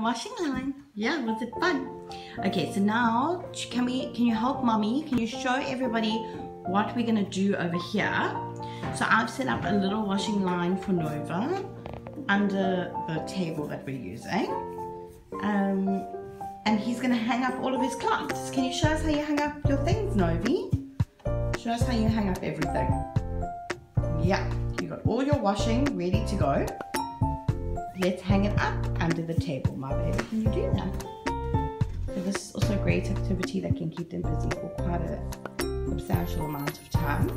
the washing line. Yeah, was it fun? Okay, so now can we? Can you help mommy? Can you show everybody what we're gonna do over here? So I've set up a little washing line for Nova under the table that we're using. Um, and he's gonna hang up all of his clothes. Can you show us how you hang up your things, Novi? Show us how you hang up everything. Yeah, you got all your washing ready to go. Let's hang it up under the table, my baby. Can you do that? So this is also a great activity that can keep them busy for quite a substantial amount of time.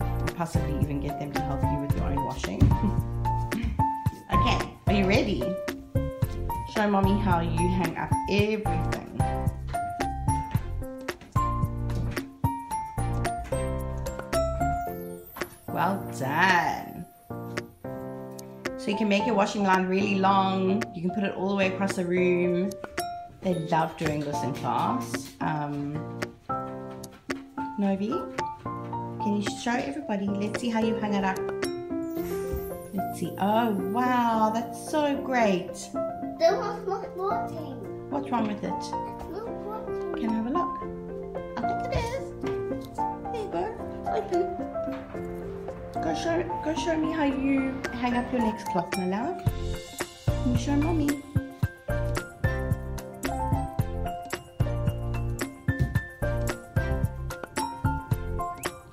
And possibly even get them to help you with your own washing. okay, are you ready? Show mommy how you hang up everything. Well done. So you can make your washing line really long. You can put it all the way across the room. They love doing this in class. Um, Novi, can you show everybody? Let's see how you hang it up. Let's see. Oh, wow, that's so great. There was not working. What's wrong with it? Go show, go show me how you hang up your next cloth, my love. Can you show mommy?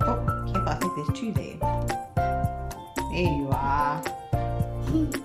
Oh, careful, I think there's two there. There you